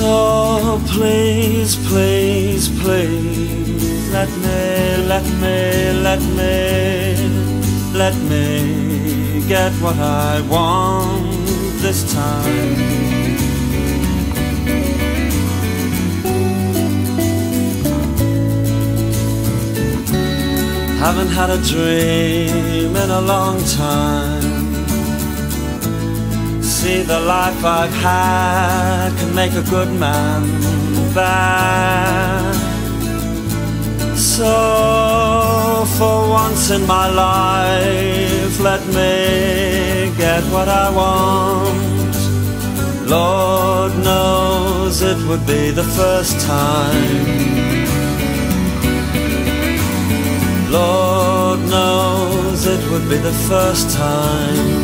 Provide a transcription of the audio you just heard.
So please, please, please let me, let me, let me, let me get what I want this time. Haven't had a dream in a long time. See, the life I've had make a good man bad. So, for once in my life, let me get what I want. Lord knows it would be the first time. Lord knows it would be the first time